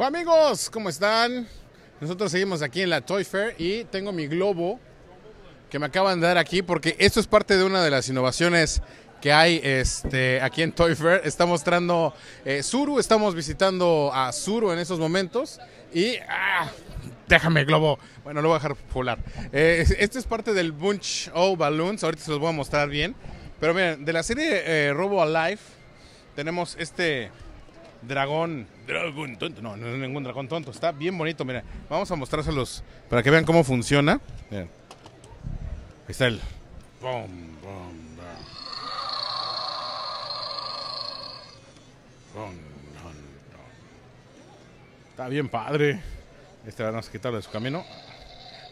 Hola amigos, ¿cómo están? Nosotros seguimos aquí en la Toy Fair y tengo mi globo que me acaban de dar aquí porque esto es parte de una de las innovaciones que hay este, aquí en Toy Fair. Está mostrando eh, Suru, estamos visitando a Suru en estos momentos y... ¡ah! Déjame, globo. Bueno, lo voy a dejar volar. Eh, esto es parte del Bunch O Balloons. Ahorita se los voy a mostrar bien. Pero miren, de la serie eh, Robo Alive tenemos este dragón. Dragón tonto. No, no es ningún dragón tonto. Está bien bonito. Mira, vamos a mostrárselos para que vean cómo funciona. Ahí está el. Bom, bom, bom. Está bien padre. Este vamos a quitarlo de su camino.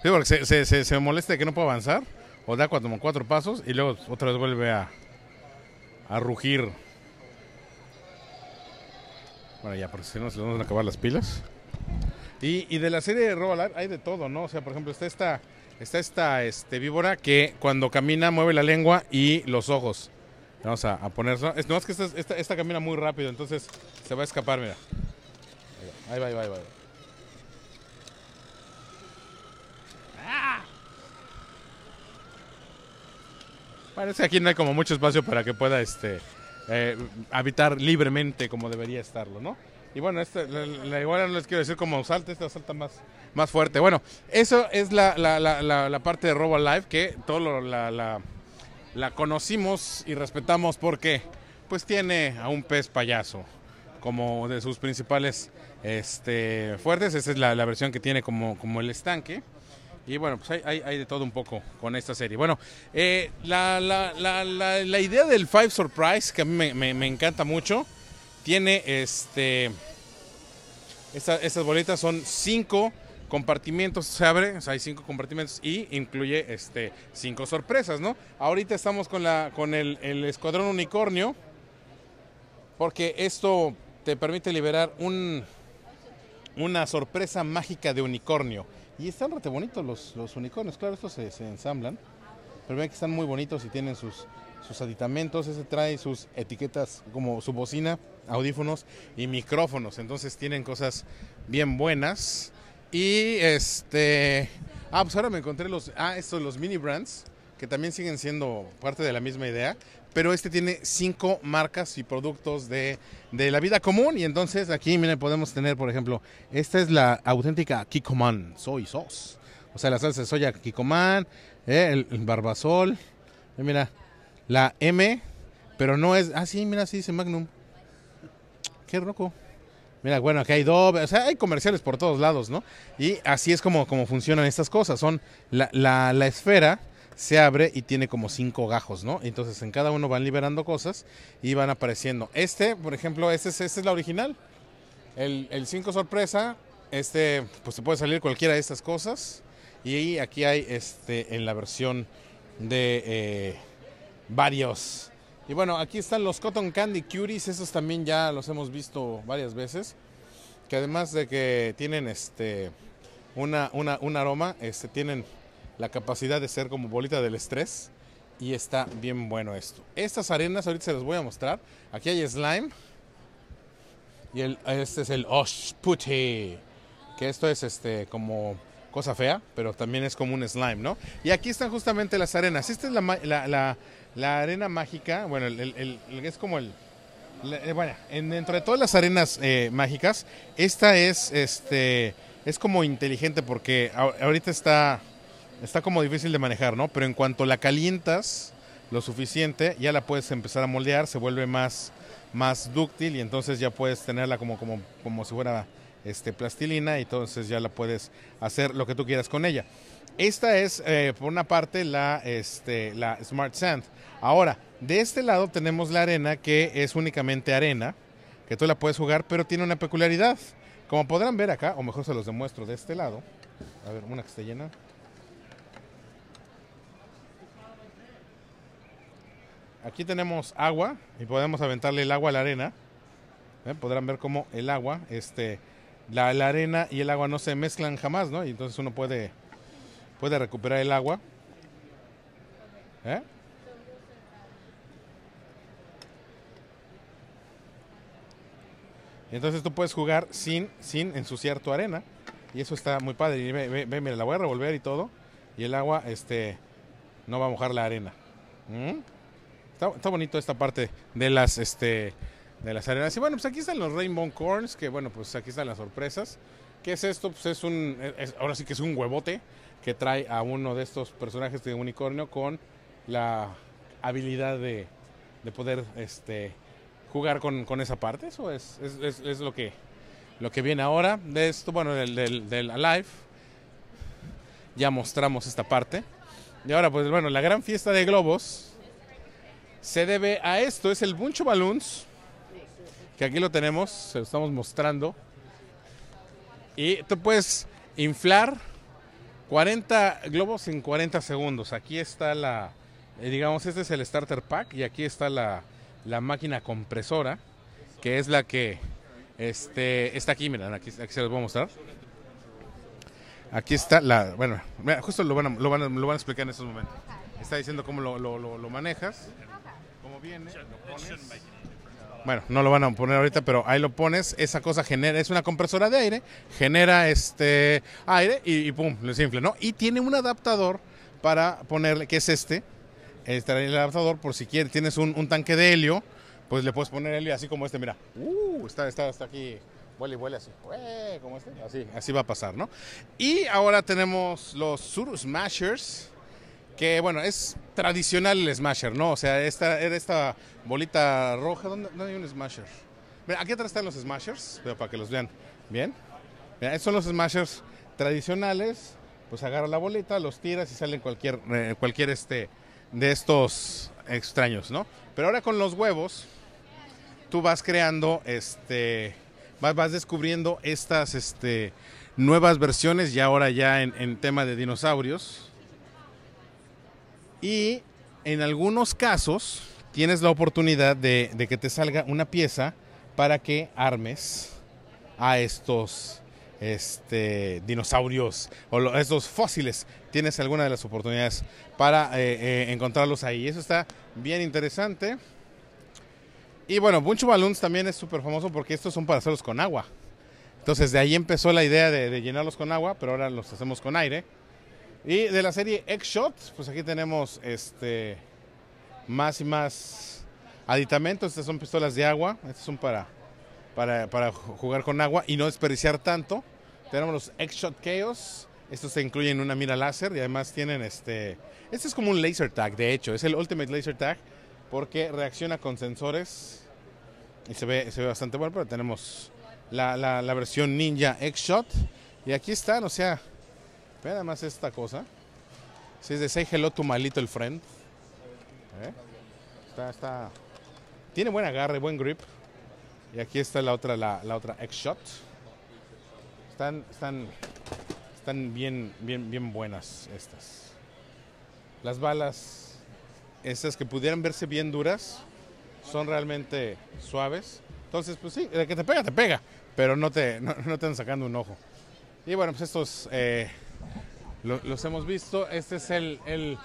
Sí, porque se, se, se, molesta de que no puede avanzar. O da cuatro, como cuatro pasos y luego otra vez vuelve a, a rugir. Bueno, ya, porque si no se nos van a acabar las pilas. Y, de la serie de Robo hay de todo, ¿no? O sea, por ejemplo, está esta, está esta este, víbora que cuando camina mueve la lengua y los ojos. Vamos a, a no, es que esta, esta, esta camina muy rápido, entonces se va a escapar, mira. Ahí va, ahí va, ahí va. Ahí va. Parece que aquí no hay como mucho espacio para que pueda este, eh, habitar libremente como debería estarlo, ¿no? Y bueno, este, la, la igual no les quiero decir cómo salta, esta salta más, más fuerte. Bueno, eso es la, la, la, parte de Robo Live que todo lo, la, conocimos y respetamos porque pues tiene a un pez payaso como de sus principales este, fuertes. Esa es la versión que tiene como, como el estanque. Y bueno, pues hay, hay, de todo un poco con esta serie. Bueno, eh, la, la, la, la, idea del Five Surprise, que a mí me, me, encanta mucho, tiene este. Esta, estas bolitas son cinco compartimentos, se abre, hay cinco compartimentos y incluye este, cinco sorpresas, ¿no? Ahorita estamos con, la, con el, el Escuadrón Unicornio, porque esto te permite liberar un, una sorpresa mágica de unicornio. Y están rete bonitos los, los unicornios, claro, estos se, ensamblan. Pero ven que están muy bonitos y tienen sus, sus aditamentos. Ese trae sus etiquetas como su bocina, audífonos y micrófonos. Entonces tienen cosas bien buenas. Y este. Ah, pues ahora me encontré los. Ah, estos, los mini brands, que también siguen siendo parte de la misma idea. Pero este tiene cinco marcas y productos de, de la vida común. Y entonces aquí, miren, podemos tener, por ejemplo, esta es la auténtica Kikoman Soy Sauce. O sea, la salsa de soya Kikoman, eh, el, el, barbasol. Eh, mira, la M, pero no es. Ah, sí, mira, sí dice Magnum. Qué roco. Mira, bueno, aquí hay doble, o sea, hay comerciales por todos lados, ¿no? Y así es como, como funcionan estas cosas. Son la, la, la esfera se abre y tiene como cinco gajos, ¿no? Entonces en cada uno van liberando cosas y van apareciendo. Este, por ejemplo, este es, la original. El, el cinco sorpresa, este, pues se puede salir cualquiera de estas cosas. Y aquí hay este en la versión de eh, varios. Y bueno, aquí están los Cotton Candy Cuties, esos también ya los hemos visto varias veces. Que además de que tienen este una, una, un aroma, este, tienen la capacidad de ser como bolita del estrés y está bien bueno esto. Estas arenas ahorita se las voy a mostrar. Aquí hay slime y el, este es el Oshputi, que esto es este como cosa fea, pero también es como un slime, ¿no? Y aquí están justamente las arenas. Esta es la, la, la, arena mágica, bueno, el, es como el... bueno, en, dentro de todas las arenas eh, mágicas, esta es, este, es como inteligente porque ahorita está está como difícil de manejar, ¿no? Pero en cuanto la calientas lo suficiente, ya la puedes empezar a moldear, se vuelve más, más dúctil y entonces ya puedes tenerla como, como, como si fuera este, plastilina y entonces ya la puedes hacer lo que tú quieras con ella. Esta es, eh, por una parte, la, este, la Smart Sand. Ahora, de este lado tenemos la arena, que es únicamente arena, que tú la puedes jugar, pero tiene una peculiaridad. Como podrán ver acá, o mejor se los demuestro de este lado. A ver, una que esté llena. Aquí tenemos agua y podemos aventarle el agua a la arena. ¿Eh? Podrán ver cómo el agua, este, la, arena y el agua no se mezclan jamás, ¿no? Y entonces uno puede, puede recuperar el agua. ¿Eh? Entonces tú puedes jugar sin, sin ensuciar tu arena. Y eso está muy padre. Y ve, ve, ve, mira, la voy a revolver y todo. Y el agua este, no va a mojar la arena. ¿Mm? Está, bonito esta parte de las, este, de las arenas. Y bueno, pues aquí están los Rainbow Corns, que bueno, pues aquí están las sorpresas. ¿Qué es esto? Pues es un, ahora sí que es un huevote que trae a uno de estos personajes de unicornio con la habilidad de, de poder este, jugar con, con esa parte. Eso es, es, es- es lo, que, lo que viene ahora de esto, bueno, del, del, del Alive. Ya mostramos esta parte. Y ahora, pues bueno, la gran fiesta de globos se debe a esto, es el Buncho Balloons, que aquí lo tenemos, se lo estamos mostrando. Y tú puedes inflar 40 globos en 40 segundos. Aquí está la, eh, digamos, este es el starter pack y aquí está la, la máquina compresora, que es la que este, está aquí, miren, aquí, aquí se los voy a mostrar. Aquí está la, bueno, mira, justo lo van, a, lo, van a, lo van a explicar en estos momentos. Está diciendo cómo lo, lo, manejas, Bueno, no lo van a poner ahorita, pero ahí lo pones. Esa cosa genera, es una compresora de aire, genera este aire y, y pum, lo infla, ¿no? Y tiene un adaptador para ponerle, que es este. Este el adaptador, por si quieres, tienes un, tanque de helio, pues le puedes poner helio así como este, mira. Uh, está, está, está aquí, huele y huele así. Ue, como este, así, así va a pasar, ¿no? Y ahora tenemos los Suru Smashers que bueno, es tradicional el Smasher, ¿no? O sea, esta, era esta bolita roja, ¿dónde, dónde hay un Smasher? Mira, aquí atrás están los Smashers, pero para que los vean bien. Mira, estos son los Smashers tradicionales, pues agarra la bolita, los tiras y salen cualquier, eh, cualquier este, de estos extraños, ¿no? Pero ahora con los huevos, tú vas creando, este, vas, vas descubriendo estas, este, nuevas versiones, y ahora ya en, en tema de dinosaurios. Y en algunos casos tienes la oportunidad de, que te salga una pieza para que armes a estos este, dinosaurios o estos fósiles. Tienes alguna de las oportunidades para eh, eh, encontrarlos ahí. Eso está bien interesante. Y bueno, Buncho Balloons también es súper famoso porque estos son para hacerlos con agua. Entonces de ahí empezó la idea de, de llenarlos con agua, pero ahora los hacemos con aire. Y de la serie X-Shot, pues aquí tenemos este más y más aditamentos. Estas son pistolas de agua. Estas son para, para, para jugar con agua y no desperdiciar tanto. Tenemos los X-Shot Chaos. Estos se incluyen una mira láser y además tienen este. Este es como un laser tag, de hecho. Es el Ultimate Laser Tag porque reacciona con sensores y se ve, se ve bastante bueno. Pero tenemos la, la, la versión Ninja X-Shot. Y aquí están, o sea, Ve nada más esta cosa. Si es de Say Hello to My Little Friend. ¿Eh? Está, está. Tiene buen agarre, buen grip. Y aquí está la otra, la, la otra X-Shot. Están, están, están bien, bien, bien buenas estas. Las balas, estas que pudieran verse bien duras, son realmente suaves. Entonces, pues sí, de que te pega, te pega. Pero no te, no, te andan sacando un ojo. Y bueno, pues estos eh, lo- los hemos visto. Este es el, el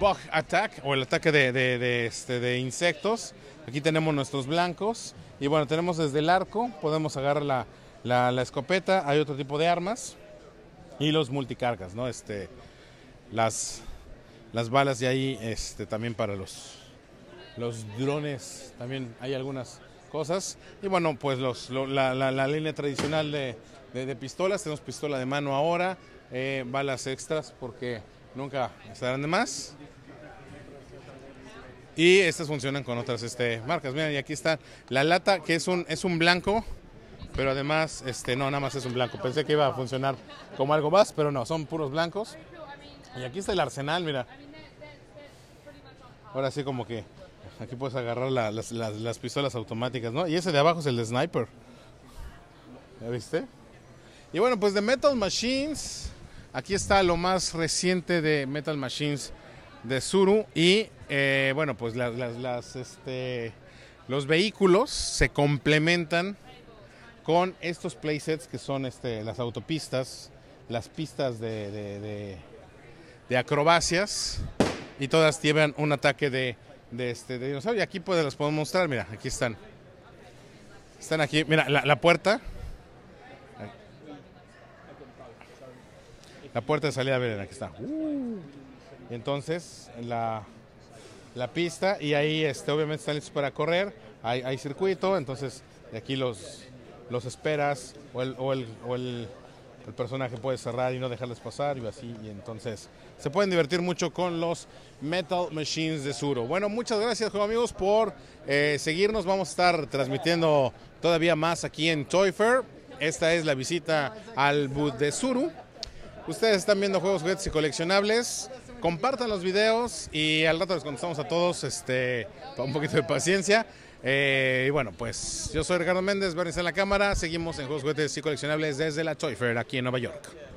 Bug Attack o el ataque de, de- este, de insectos. Aquí tenemos nuestros blancos. Y bueno, tenemos desde el arco, podemos agarrar la, la- escopeta. Hay otro tipo de armas. Y los multicargas, ¿no? Este, las, las balas de ahí este, también para los, los drones. También hay algunas cosas. Y bueno, pues los, lo- la, la- línea tradicional de- de pistolas. Tenemos pistola de mano ahora, eh, balas extras porque nunca estarán de más. Y estas funcionan con otras este, marcas. Miren, y aquí está la lata que es un, es un blanco, pero además, este, no, nada más es un blanco. Pensé que iba a funcionar como algo más, pero no, son puros blancos. Y aquí está el arsenal, mira. Ahora sí como que aquí puedes agarrar la- las, las- las pistolas automáticas, ¿no? Y ese de abajo es el de sniper. ¿Ya viste? Y bueno, pues de Metal Machines, aquí está lo más reciente de Metal Machines de Zuru. Y eh, bueno, pues las, este, los vehículos se complementan con estos playsets que son este, las autopistas, las pistas de, acrobacias y todas llevan un ataque de, este dinosaurio. Y aquí pues las podemos mostrar, mira, aquí están. Están aquí, mira, la puerta. La puerta de salida, miren, aquí está. Uh. Entonces, la, la pista y ahí este, obviamente están listos para correr, hay, circuito, entonces de aquí los, los esperas o el, o el, personaje puede cerrar y no dejarles pasar y así, y entonces se pueden divertir mucho con los Metal Machines de Suro. Bueno, muchas gracias amigos por eh, seguirnos, vamos a estar transmitiendo todavía más aquí en Toy Fair. Esta es la visita al booth de Suru. Ustedes están viendo juegos, juguetes y coleccionables. Compartan los videos y al rato les contestamos a todos este, un poquito de paciencia. Eh, y bueno, pues yo soy Ricardo Méndez, Bernis en la cámara. Seguimos en juegos, juguetes y coleccionables desde la Toy Fair aquí en Nueva York.